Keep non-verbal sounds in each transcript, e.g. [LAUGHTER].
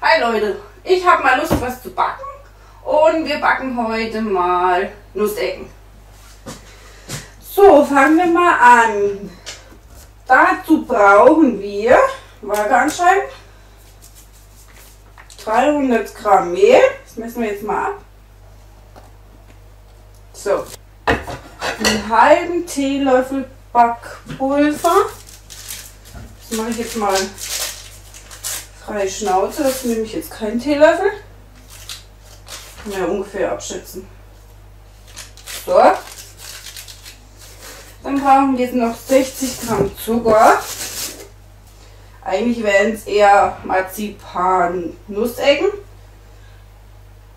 Hi Leute, ich habe mal Lust was zu backen und wir backen heute mal Nussecken. So, fangen wir mal an. Dazu brauchen wir, Waage anschreiben, 300 Gramm Mehl, das messen wir jetzt mal ab. So, einen halben Teelöffel Backpulver. Das mache ich jetzt mal freie Schnauze, das nehme ich jetzt keinen Teelöffel. Kann man ja ungefähr abschätzen. So. Dann brauchen wir jetzt noch 60 Gramm Zucker. Eigentlich wären es eher Marzipan-Nussecken,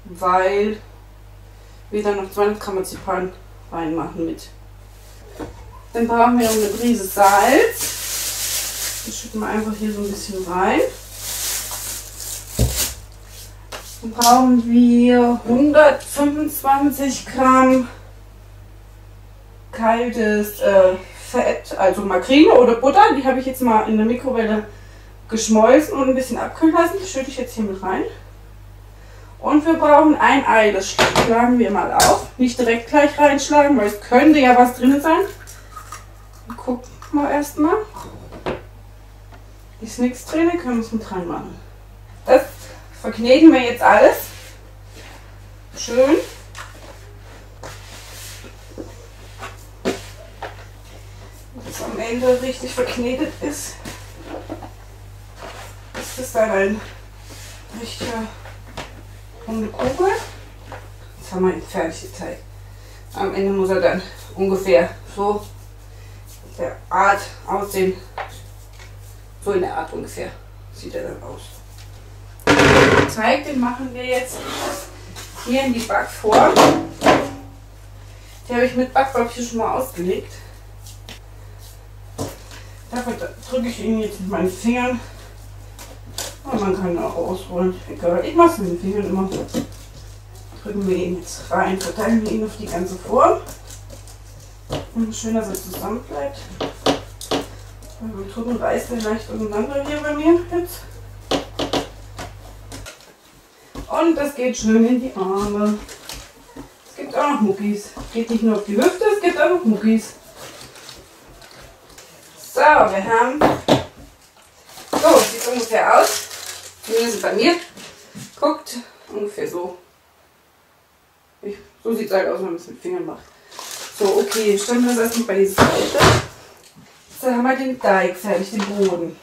weil wir dann noch 200 Gramm Marzipan reinmachen mit. Dann brauchen wir noch eine Prise Salz. Das schütten wir einfach hier so ein bisschen rein. Dann brauchen wir 125 Gramm kaltes äh, Fett, also Makrine oder Butter. Die habe ich jetzt mal in der Mikrowelle geschmolzen und ein bisschen abkühlen lassen. Das schütte ich jetzt hier mit rein. Und wir brauchen ein Ei. Das schlagen wir mal auf. Nicht direkt gleich reinschlagen, weil es könnte ja was drin sein. Gucken wir erstmal. Ist nichts drin, können wir es mit dran machen. Das verkneten wir jetzt alles. Schön. Bis am Ende richtig verknetet ist, ist es dann ein richtiger runde Kugel. Jetzt haben wir den fertigen Teig. Am Ende muss er dann ungefähr so der Art aussehen. So in der Art ungefähr sieht er dann aus. Teig, den machen wir jetzt hier in die Backform. Die habe ich mit Backpapier schon mal ausgelegt. Dafür drücke ich ihn jetzt mit meinen Fingern. Und man kann auch ausrollen. Egal, ich mache es mit den Fingern immer. Drücken wir ihn jetzt rein, verteilen wir ihn auf die ganze Form. Und schön, dass er zusammen bleibt. Beim Drücken reißt er leicht auseinander hier bei mir jetzt. Und das geht schön in die Arme. Es gibt auch noch Muckis. Geht nicht nur auf die Hüfte, es gibt auch noch Muckis. So, wir haben. So, sieht ungefähr aus. Zumindest bei mir. Guckt ungefähr so. Ich, so sieht es halt aus, wenn man es mit Fingern macht. So, okay, stellen wir das erstmal bei dieser Seite. So haben wir den Teig fertig, den Boden.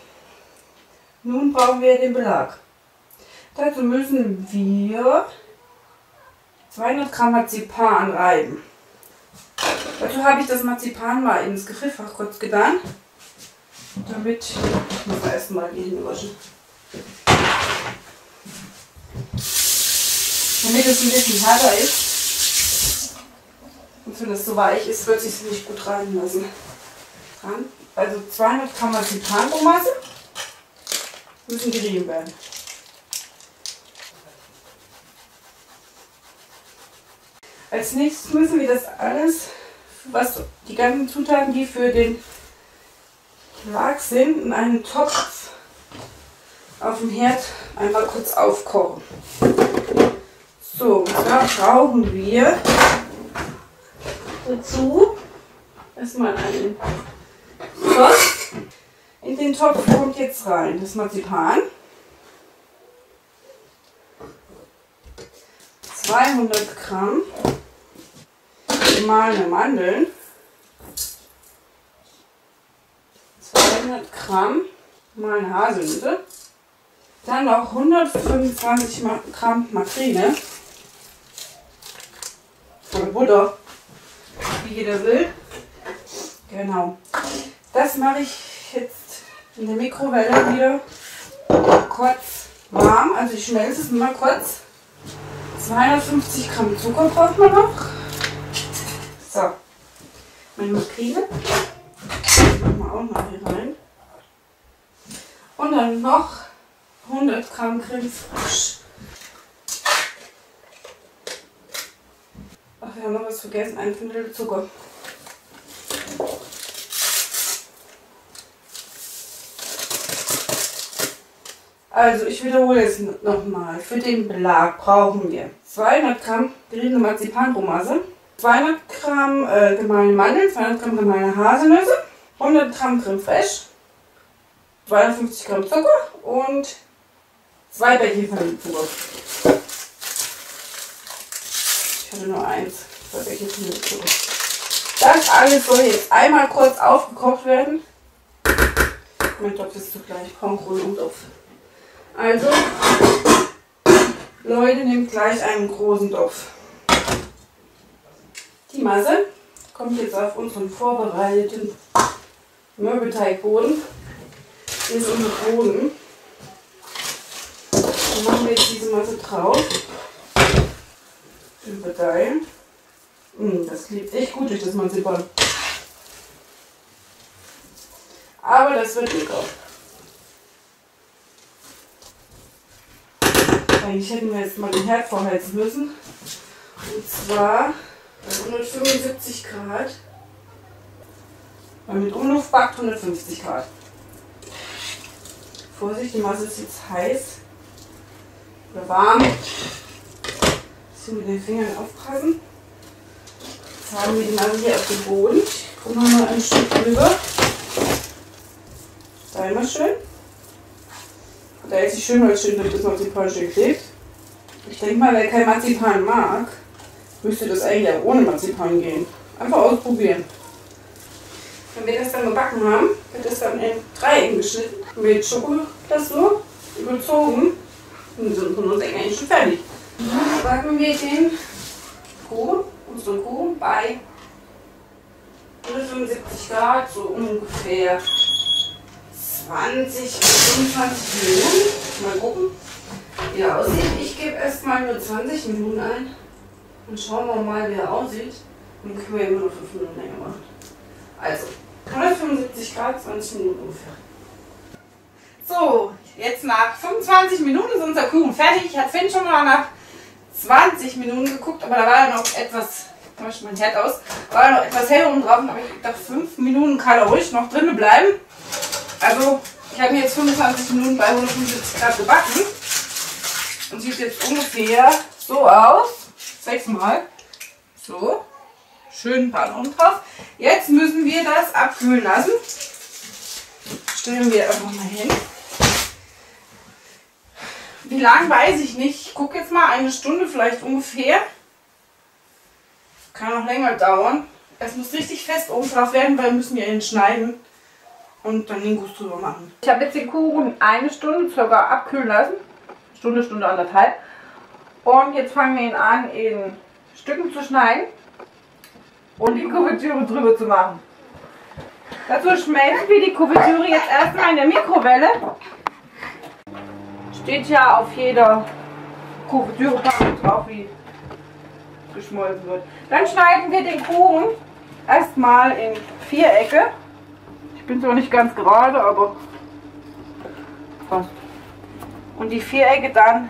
Nun brauchen wir den Belag. Dazu müssen wir 200 Gramm Marzipan reiben. Dazu habe ich das Marzipan mal ins Gefrierfach kurz getan. Damit, ich erstmal die Hände waschen. Damit es ein bisschen härter ist. Und wenn es so weich ist, wird es sich nicht gut reinlassen. Dran. Also 200 Gramm Marzipanrohmasse müssen gerieben werden. Als nächstes müssen wir das alles, was die ganzen Zutaten, die für den Quark sind, in einen Topf auf dem Herd einmal kurz aufkochen. So, da brauchen wir dazu erstmal einen Topf. In den Topf kommt jetzt rein das Marzipan. 200 Gramm gemahlene Mandeln. 200 Gramm gemahlene Haselnüsse. Dann noch 125 Gramm Makrine. Oder Butter, wie jeder will. Genau. Das mache ich jetzt in der Mikrowelle wieder kurz warm. Also ich schmelze es mal kurz. 250 Gramm Zucker braucht man noch. Meine Makrine. Machen wir auch mal hier rein. Und dann noch 100 Gramm Creme Fraiche. Ach, wir haben noch was vergessen, ein Fünftel Zucker. Also ich wiederhole es nochmal. Für den Belag brauchen wir 200 Gramm geriebene Marzipanromasse, 200 Gramm äh, gemahlene Mandeln, 200 Gramm gemahlene Haselnüsse, 100 Gramm Creme Fraiche, 250 Gramm Zucker und zwei Bällchen Vanillezucker. Ich hatte nur eins. Zwei Bällchen Vanillezucker. Das alles soll jetzt einmal kurz aufgekocht werden. Mein Topf ist zugleich Kongrun und auf. Also, Leute, nehmt gleich einen großen Topf. Die Masse kommt jetzt auf unseren vorbereiteten Mürbeteigboden. Hier ist unser Boden. Dann machen wir jetzt diese Masse drauf. Schön verteilen. Mm, das klebt echt gut durch das Marzipan. Aber das wird lecker. Eigentlich hätten wir jetzt mal den Herd vorheizen müssen. Und zwar bei 175 Grad. Weil mit Umluft backt 150 Grad. Vorsicht, die Masse ist jetzt heiß oder warm. Bisschen mit den Fingern aufpassen. Jetzt haben wir die Masse hier auf dem Boden. Gucken wir mal ein Stück drüber. Da immer schön. Da ist sie schön, weil es schön durch das Marzipan schön klebt. Ich denke mal, wer kein Marzipan mag, müsste das eigentlich auch ohne Marzipan gehen. Einfach ausprobieren. Wenn wir das dann gebacken haben, wird das dann in Dreiecken geschnitten, mit Schokoglasur überzogen und sind von uns eigentlich schon fertig. Dann backen wir den Kuchen, unseren Kuchen bei 175 Grad, so ungefähr 20 bis 25 Minuten. Mal gucken, wie er aussieht. Ich gebe erstmal nur 20 Minuten ein und schauen wir mal, wie er aussieht. Dann können wir immer noch 5 Minuten länger machen. Also, 175 Grad, 20 Minuten ungefähr. So, jetzt nach 25 Minuten ist unser Kuchen fertig. Ich hatte Finn schon mal nach 20 Minuten geguckt, aber da war er noch etwas, ich mein Herd aus, war er noch etwas hell oben drauf. Aber ich gedacht, 5 Minuten kann er ruhig noch drinnen bleiben. Also, ich habe jetzt 25 Minuten bei 175 Grad gebacken. Und sieht jetzt ungefähr so aus. Sechsmal. So. Schön Bananen drauf. Jetzt müssen wir das abkühlen lassen. Stellen wir einfach mal hin. Wie lang weiß ich nicht. Ich gucke jetzt mal eine Stunde vielleicht ungefähr. Kann auch länger dauern. Es muss richtig fest oben drauf werden, weil wir müssen ja ihn schneiden und dann den Guss drüber machen. Ich habe jetzt den Kuchen eine Stunde circa abkühlen lassen. Stunde, Stunde anderthalb. Und jetzt fangen wir ihn an in Stücken zu schneiden und die Kuvertüre drüber zu machen. Dazu schmelzen wir die Kuvertüre jetzt erstmal in der Mikrowelle. Steht ja auf jeder Kuvertüre drauf, wie geschmolzen wird. Dann schneiden wir den Kuchen erstmal in Vierecke bin zwar nicht ganz gerade, aber fast. Und die Vierecke dann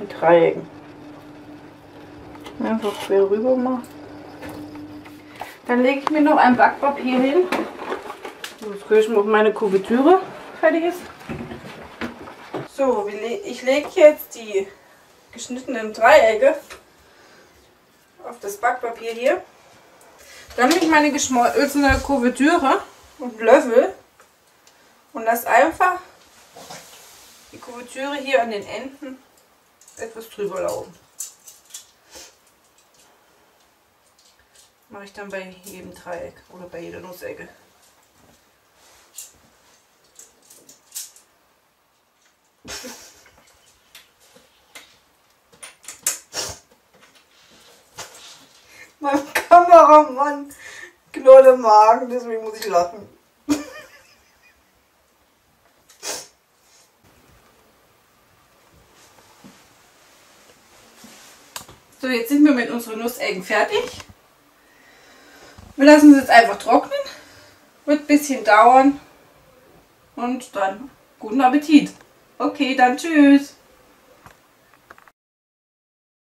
in Dreiecken. Einfach quer rüber machen. Dann lege ich mir noch ein Backpapier hin. Jetzt gucke ich mal, ob meine Kuvertüre fertig ist. So, ich lege jetzt die geschnittenen Dreiecke auf das Backpapier hier. Dann nehme ich meine geschmolzene Kuvertüre und Löffel und lasse einfach die Kuvertüre hier an den Enden etwas drüber laufen. Mache ich dann bei jedem Dreieck oder bei jeder Nussecke. [LAUGHS] mein Kameramann knurrt im Magen, deswegen muss ich lachen. So, jetzt sind wir mit unseren Nusseggen fertig. Wir lassen sie jetzt einfach trocknen. Wird ein bisschen dauern. Und dann guten Appetit. Okay, dann tschüss.